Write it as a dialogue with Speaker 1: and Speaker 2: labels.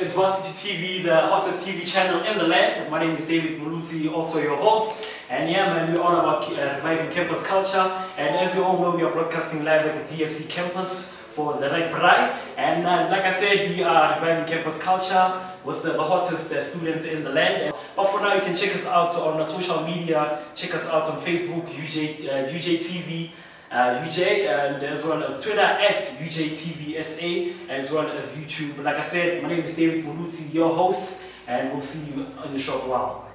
Speaker 1: It's Varsity TV, the hottest TV channel in the land. My name is David Molotsi, also your host. And yeah, man, we're all about uh, reviving campus culture. And as you all know, we are broadcasting live at the DFC campus for the Red Brai. And uh, like I said, we are reviving campus culture with the, the hottest uh, students in the land. But for now, you can check us out on social media. Check us out on Facebook, UJ, uh, TV uh, UJ and as well as Twitter at UJTVSA as well as YouTube. Like I said, my name is David Molotsi, your host, and we'll see you in a short while.